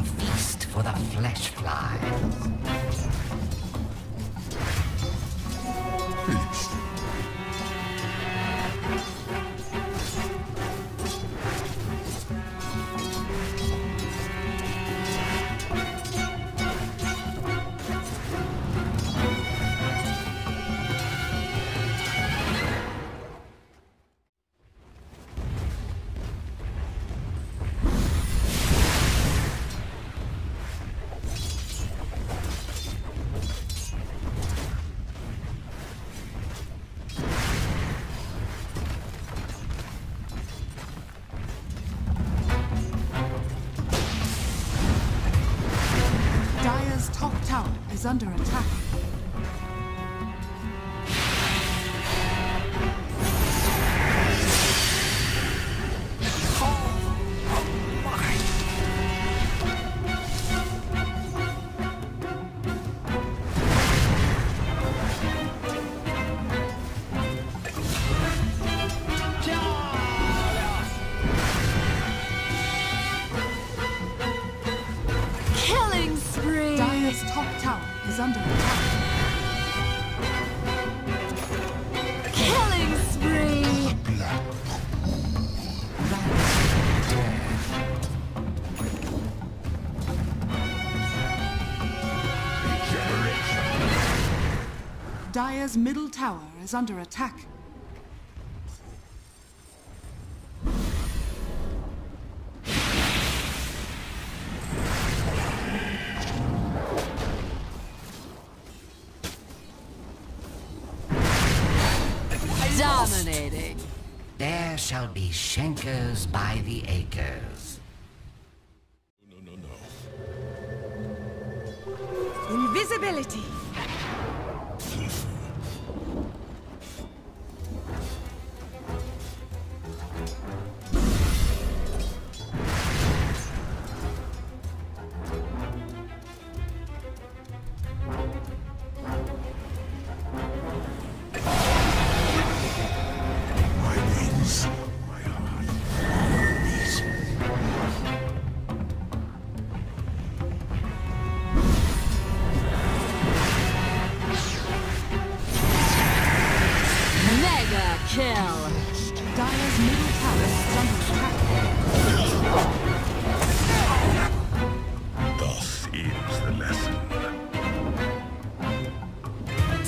Feast for the flesh flies. Is under attack. Dire's middle tower is under attack. Dominating. There shall be Schenkers by the acres. No, no, no. Invisibility.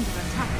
Under attack.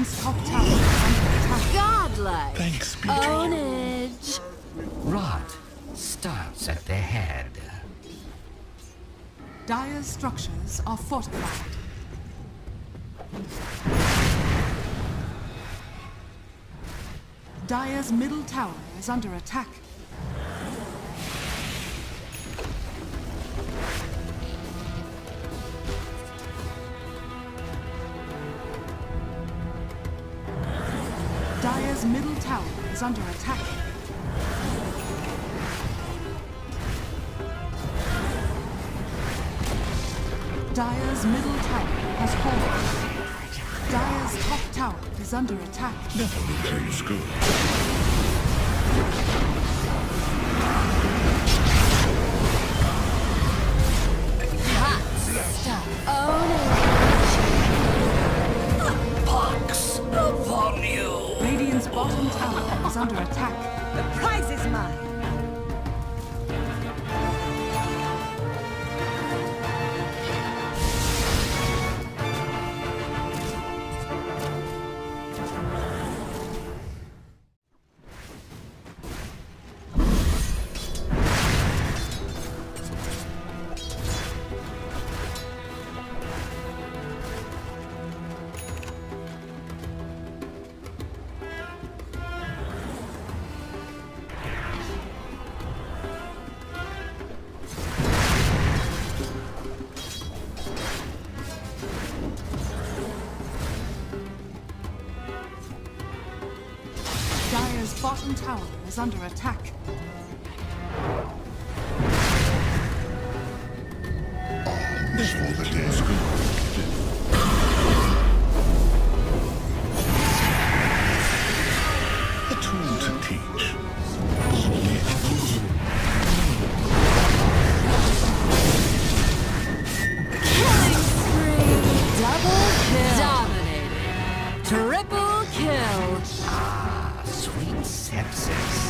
Radiant's top tower Godlike! Thanks, beauty. Rot starts at the head. Dire's structures are fortified. Dire's middle tower is under attack. Dire's middle tower is under attack. Dire's middle tower has fallen. Dire's top tower is under attack. Nothing tastes good. Under attack. The prize is mine. Tower is under attack. Nothing tastes good. A tool to teach. Killing spree. Double kill. Dominating. Triple kill. Sweet sepsis.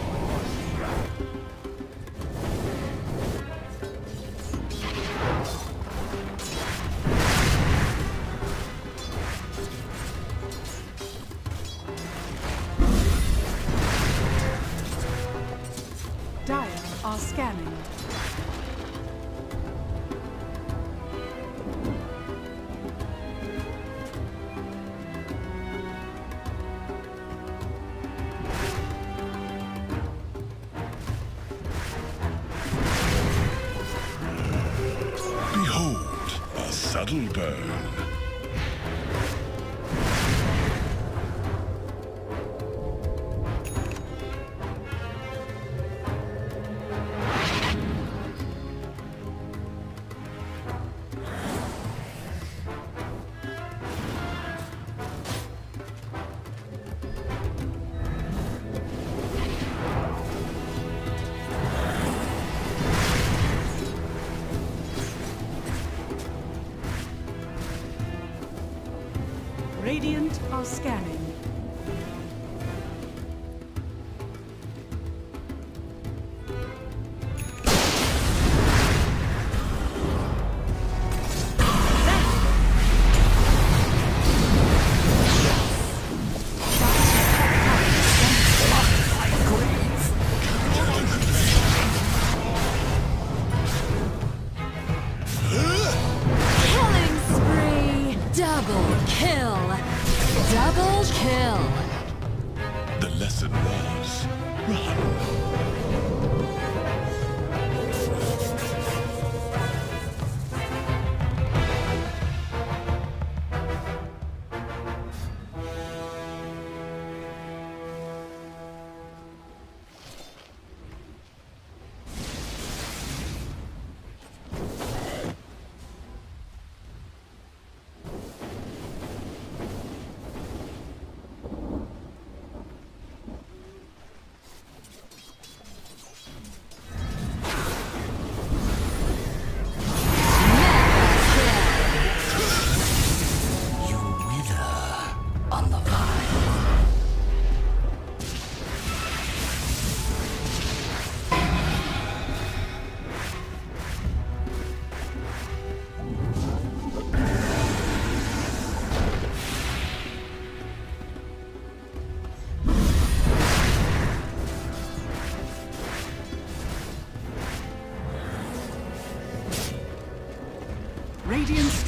Scanning.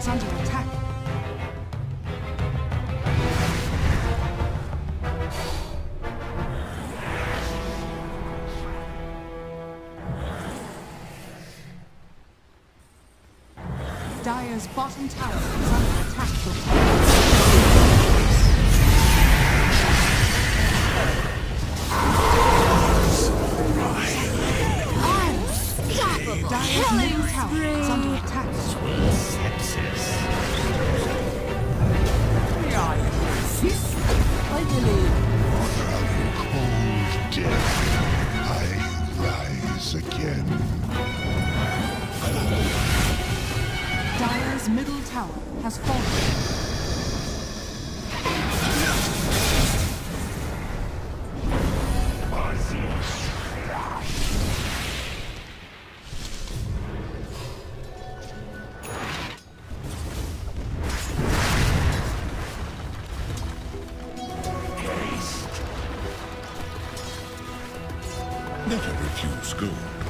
Is under attack. Dire's bottom tower Finally. Cold death, I rise again. Dire's middle tower has fallen. Never refuse gold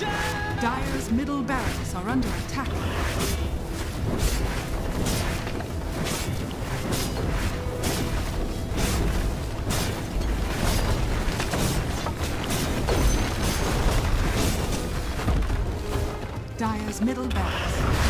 Dire's middle barracks are under attack. Dire's middle barracks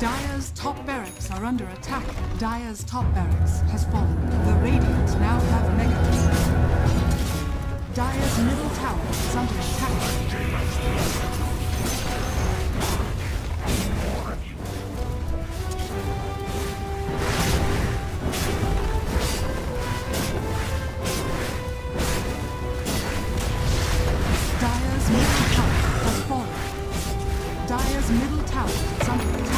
Dire's top barracks are under attack. Dire's top barracks has fallen. The Radiant now have mega. Dire's middle tower is under attack. Dire's middle tower has fallen. Dire's middle tower is under attack.